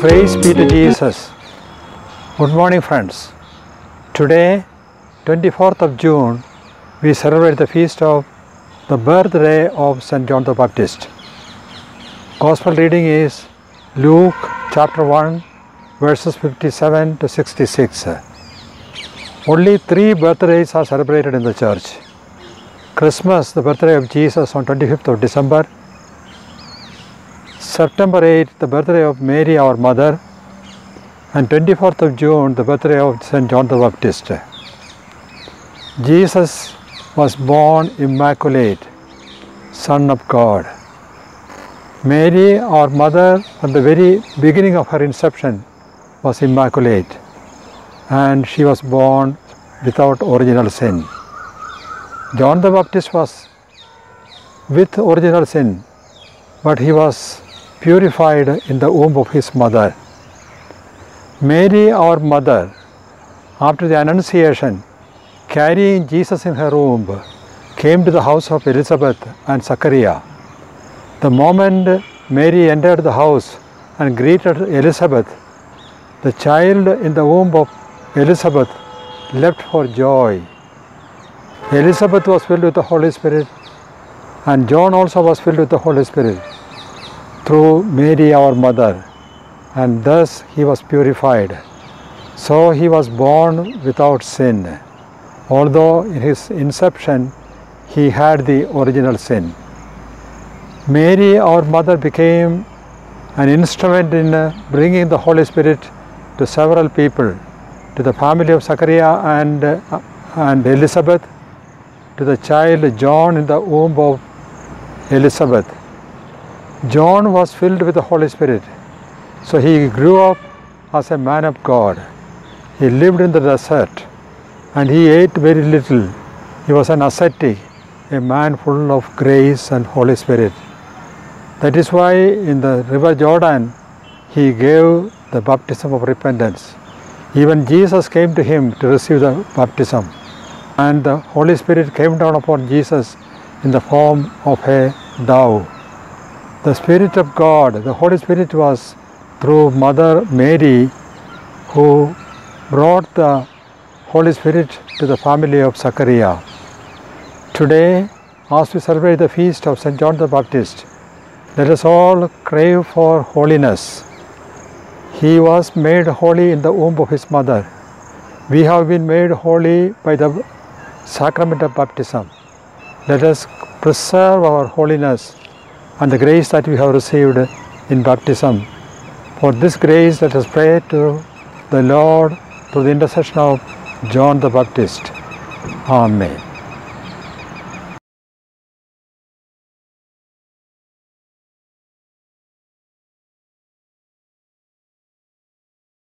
Praise be to Jesus. Good morning, friends. Today, 24th of June, we celebrate the feast of the birthday of St. John the Baptist. Gospel reading is Luke chapter 1, verses 57 to 66. Only three birthdays are celebrated in the church. Christmas, the birthday of Jesus on 25th of December. September 8, the birthday of Mary, our mother. And 24th of June, the birthday of St. John the Baptist. Jesus was born immaculate, Son of God. Mary, our mother, from the very beginning of her inception, was immaculate, and she was born without original sin. John the Baptist was with original sin, but he was purified in the womb of his mother. Mary, our mother, after the Annunciation, carrying Jesus in her womb, came to the house of Elizabeth and Zachariah. The moment Mary entered the house and greeted Elizabeth, the child in the womb of Elizabeth leapt for joy. Elizabeth was filled with the Holy Spirit, and John also was filled with the Holy Spirit through Mary, our mother, and thus he was purified. So he was born without sin, although in his inception he had the original sin. Mary, our mother, became an instrument in bringing the Holy Spirit to several people, to the family of Zachariah and, and Elizabeth, to the child John in the womb of Elizabeth. John was filled with the Holy Spirit, so he grew up as a man of God. He lived in the desert and he ate very little. He was an ascetic, a man full of grace and Holy Spirit. That is why in the river Jordan he gave the baptism of repentance. Even Jesus came to him to receive the baptism, and the Holy Spirit came down upon Jesus in the form of a dove. The Spirit of God, the Holy Spirit was through Mother Mary who brought the Holy Spirit to the family of Zachariah. Today, as we celebrate the feast of St. John the Baptist, let us all crave for holiness. He was made holy in the womb of his mother. We have been made holy by the sacrament of baptism. Let us preserve our holiness and the grace that we have received in baptism. For this grace, let us pray to the Lord through the intercession of John the Baptist. Amen.